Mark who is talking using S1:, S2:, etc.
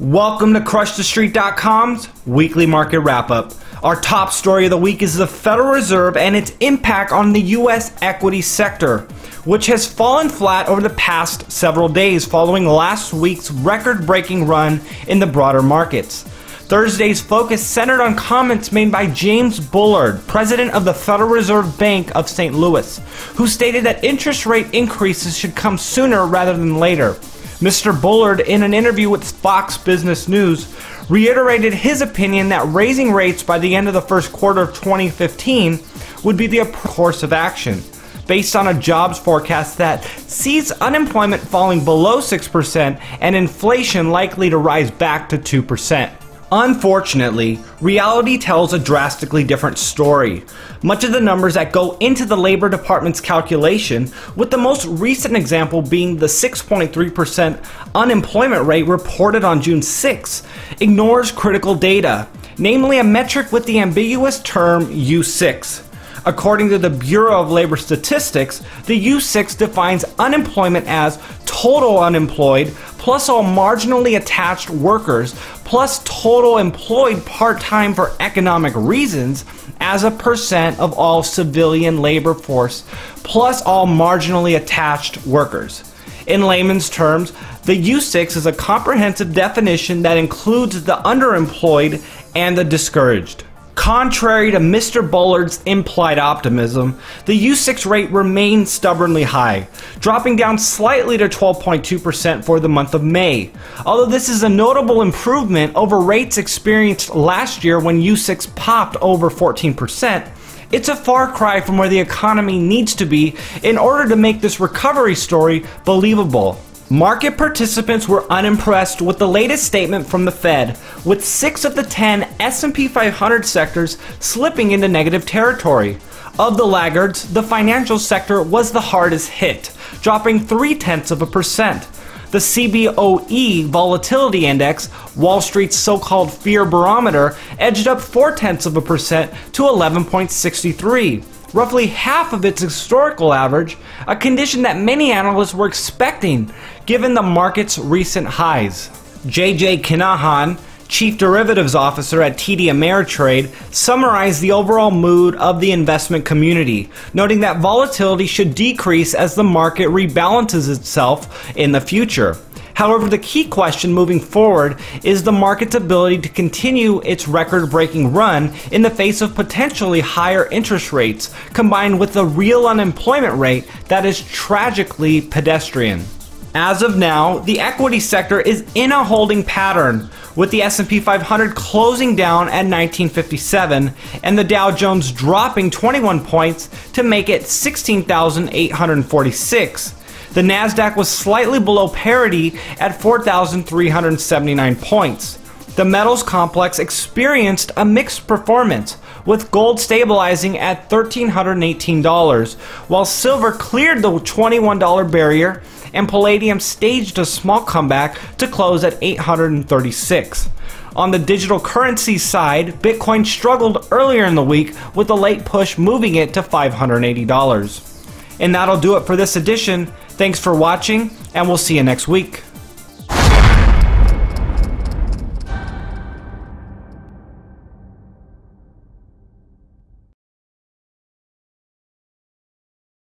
S1: Welcome to CrushTheStreet.com's weekly market wrap up. Our top story of the week is the Federal Reserve and its impact on the U.S. equity sector, which has fallen flat over the past several days following last week's record breaking run in the broader markets. Thursday's focus centered on comments made by James Bullard, president of the Federal Reserve Bank of St. Louis, who stated that interest rate increases should come sooner rather than later. Mr. Bullard, in an interview with Fox Business News, reiterated his opinion that raising rates by the end of the first quarter of 2015 would be the course of action, based on a jobs forecast that sees unemployment falling below 6% and inflation likely to rise back to 2%. Unfortunately, reality tells a drastically different story. Much of the numbers that go into the Labor Department's calculation, with the most recent example being the 6.3% unemployment rate reported on June 6, ignores critical data, namely a metric with the ambiguous term U6. According to the Bureau of Labor Statistics, the U6 defines unemployment as total unemployed plus all marginally attached workers plus total employed part time for economic reasons as a percent of all civilian labor force plus all marginally attached workers. In layman's terms, the U6 is a comprehensive definition that includes the underemployed and the discouraged. Contrary to Mr. Bullard's implied optimism, the U6 rate remains stubbornly high, dropping down slightly to 12.2% for the month of May. Although this is a notable improvement over rates experienced last year when U6 popped over 14%, it's a far cry from where the economy needs to be in order to make this recovery story believable. Market participants were unimpressed with the latest statement from the Fed, with 6 of the 10 S&P 500 sectors slipping into negative territory. Of the laggards, the financial sector was the hardest hit, dropping 3 tenths of a percent. The CBOE Volatility Index, Wall Street's so called fear barometer, edged up 4 tenths of a percent to 11.63 roughly half of its historical average, a condition that many analysts were expecting given the market's recent highs. JJ Kinahan, Chief Derivatives Officer at TD Ameritrade, summarized the overall mood of the investment community, noting that volatility should decrease as the market rebalances itself in the future. However, the key question moving forward is the market's ability to continue its record breaking run in the face of potentially higher interest rates, combined with a real unemployment rate that is tragically pedestrian. As of now, the equity sector is in a holding pattern, with the S&P 500 closing down at 1957 and the Dow Jones dropping 21 points to make it 16,846. The Nasdaq was slightly below parity at 4,379 points. The metals complex experienced a mixed performance, with gold stabilizing at $1,318, while silver cleared the $21 barrier and palladium staged a small comeback to close at 836. On the digital currency side, Bitcoin struggled earlier in the week with a late push moving it to $580. And that'll do it for this edition. Thanks for watching, and we'll see you next week.